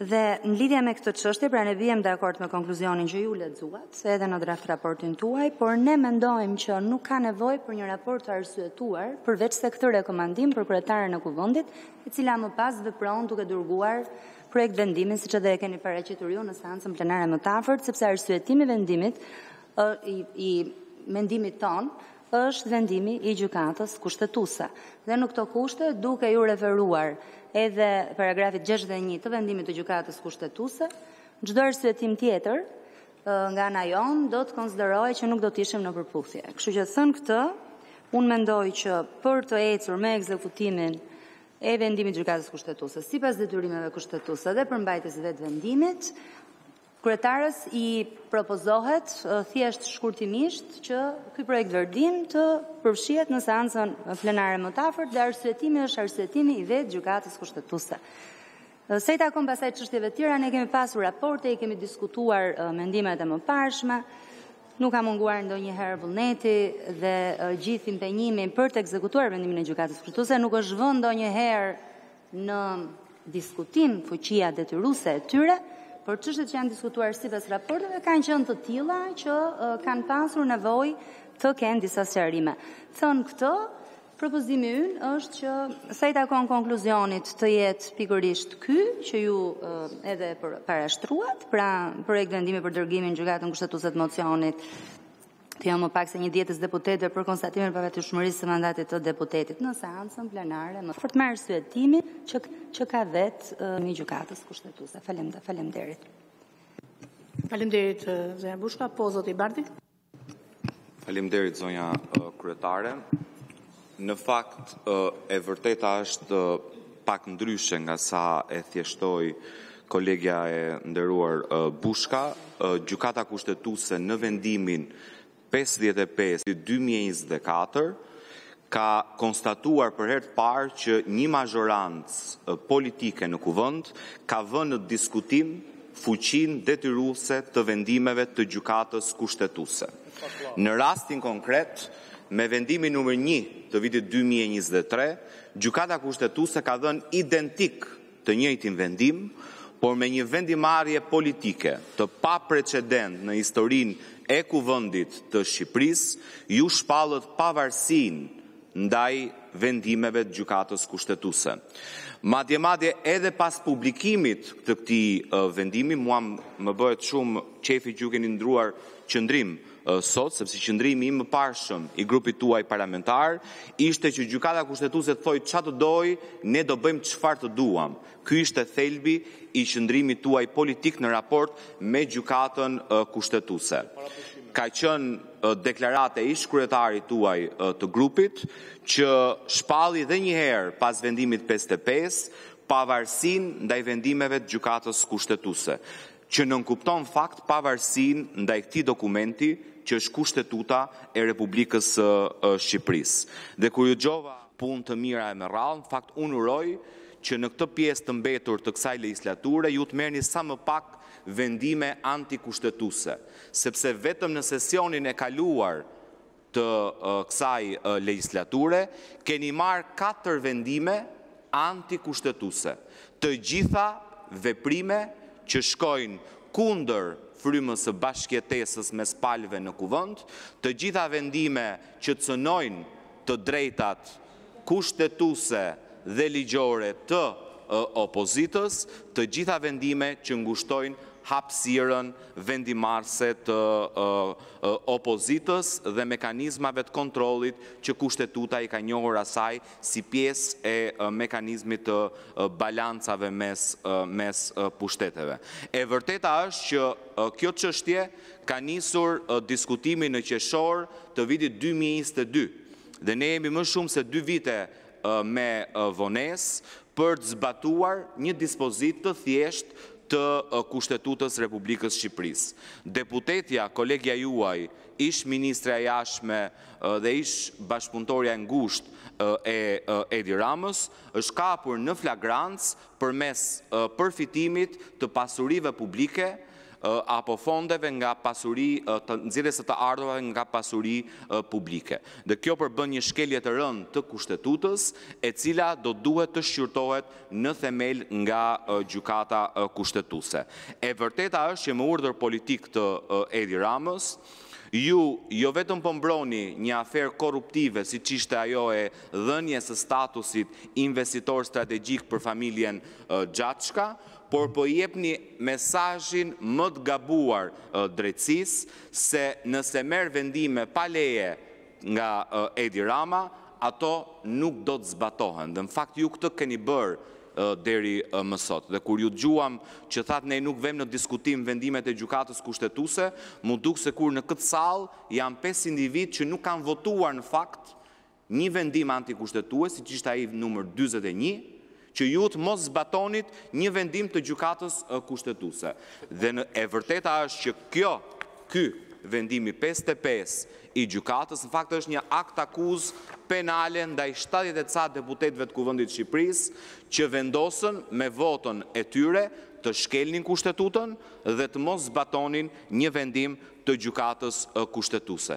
Dhe në lidhje me këtë çështje, pra ne biem dakord me konkluzionin që ju lexuat, se edhe në draft raportin tuaj, por ne mendojmë që nuk ka nevojë për një raport të arsyetuar, përveç se këtë rekomandim për kryetaren e kuvendit, e cila më pas vepron duke dërguar projekt vendimin, siç edhe e keni paraqitur ju në seancën plenare më të afërt, sepse arsyetimi i vendimit i, i mendimit tonë është vendimi i Gjykatës Kushtetuese. Dhe në këto kushte, duke iu referuar edhe paragrafit 61 të vendimit të Gjykatës Kushtetuese, çdo arsyetim tjetër nga ana jonë do të konsiderohej që nuk do të ishim në përputhje. Kështu që thënë këtë, unë mendoj që për të ecur me ekzekutimin e vendimit të Gjykatës Kushtetuese, sipas detyrimeve kushtetuese dhe përmbajtjes së vetë vendimit, Kryetares i propozohet thjesht shkurtimisht që ky projektvendim të përfshihet në seancën plenare më të afërt dhe arsyetimi është arsyetimi i vetë Gjykatës Kushtetuese. Sa i takon pastaj çështjeve të tjera, ne kemi pasur raporte, i kemi diskutuar mendimet e mëparshme. Nuk ka munguar ndonjëherë vullneti dhe gjithë impenjimi për të ekzekutuar vendimin e Gjykatës Kushtetuese, nuk është vënë ndonjëherë në diskutim fuqia detyruese e tyre, por çështjet që janë diskutuar sipas raporteve kanë qenë të tilla që kanë pasur nevojë të kenë disa sqarime. Thënë këtë, propozimi ynë është që sa i takon konkluzionit të jetë pikërisht ky që ju edhe parashtruat, pra projekt vendimi për dërgimin në gjykatën kushtetuese të mocionit të jo më pak se një të dhjetës së deputetëve për konstatimin e pavlefshmërisë së mandatit të deputetit në seancën plenare më të afërt me arsyetimin që që ka vendimi i gjykatës kushtetuese. Falem, faleminderit. Faleminderit zonja Bushka, po zoti Bardhi. Faleminderit zonja kryetare. Në fakt, e vërteta është pak ndryshe nga sa e thjeshtoi kolegja e nderuar Bushka. Gjykata Kushtetuese në vendimin pesëdhjetë e pesë i dy mijë e njëzet e katër ka konstatuar për herë të parë që një mazhorancë politike në Kuvend ka vënë në diskutim fuqinë detyruese të vendimeve të Gjykatës Kushtetuese. Në rastin konkret, Me vendimin numër një të vitit dy mijë e njëzet e tre, Gjykata Kushtetuese ka dhënë identik të njëjtin vendim, por me një vendimmarrje politike të paprecedentë në historinë e Kuvendit të Shqipërisë, ju shpallët pavarësinë ndaj vendimeve të Gjykatës Kushtetuese. Madje madje edhe pas publikimit të këtij vendimi, mua më bëhet shumë qejfi që ju keni ndrruar qëndrim, sot, sepse qëndrimi i mëparshëm i grupit tuaj parlamentar ishte që Gjykata Kushtetuese të thojë çfarë të dojë, ne do bëjmë çfarë të duam. Ky ishte thelbi i qëndrimit tuaj politik në raport me Gjykatën Kushtetuese. Ka qenë deklarata e ish kryetarit tuaj të grupit që shpalli dhe një herë pas vendimit 55 pavarësinë ndaj vendimeve të Gjykatës Kushtetuese. që nënkupton në fakt pavarësinë ndaj këtij dokumenti që është Kushtetuta e Republikës së Shqipërisë. Dhe kur ju dëgjova, punë të mira e me radhë, në fakt unë uroj që në këtë pjesë të mbetur të kësaj legjislature ju të merrni sa më pak vendime antikushtetuese, sepse vetëm në sesionin e kaluar të kësaj legjislature keni marrë katër vendime antikushtetuese, të gjitha veprime që shkojnë kundër frymës së bashkëjetesës mes palëve në Kuvend, të gjitha vendime që cënojnë të drejtat, kushtetuese dhe ligjore të opozitës, të gjitha vendime që ngushtojnë hapësirën vendimmarrëse të opozitës dhe mekanizmave të kontrollit që Kushtetuta i ka njohur asaj si pjesë e mekanizmit të balancave mes pushteteve. E vërteta është që kjo çështje ka nisur diskutimin në qershor të vitit dy mijë e njëzet e dy, Dhe ne jemi më shumë se dy vite me vonesë për të zbatuar një dispozitë të thjeshtë të Kushtetutës së Republikës së Shqipërisë. Deputetja, kolegja juaj, ish-ministrja e Jashtme dhe ish-bashkëpunëtorja e ngushtë e Edi Ramës, është kapur në flagrancë përmes përfitimit të pasurive publike apo fondeve nga pasuri të nxjerrjes së të ardhurave nga pasuri publike. Dhe kjo përbën një shkelje të rëndë të Kushtetutës, e cila do duhet të shqyrtohet në themel nga Gjykata Kushtetuese. E vërteta është që me urdhër politik të Edi Ramës, Ju jo vetëm po mbroni një aferë korruptive siç ishte ajo e dhënies së statusit investitor strategjik për familjen Xhaçka, por po i jepni mesazhin më të gabuar drejtësisë se nëse merr vendime pa leje nga Edi Rama, ato nuk do të zbatohen. Dhe në fakt ju këtë keni bërë deri më sot. Dhe kur ju dëgjuam që thatë ne nuk vemë në diskutim vendimet e Gjykatës Kushtetuse, m'u duk sikur në këtë sallë janë pesë individë që nuk kanë votuar në fakt një vendim antikushtetues, siç ishte ai numër dyzet e një, që ju të mos zbatonit një vendim të Gjykatës Kushtetuse. Dhe e vërteta është që kjo Ky vendimi pesëdhjetë e pesë i gjykatës në fakt është një aktakuzë penale ndaj shtatëdhjetë e ca deputetëve të Kuvendit të Shqipërisë që vendosën me votën e tyre të shkelnin Kushtetutën dhe të mos zbatonin një vendim të Gjykatës Kushtetuese.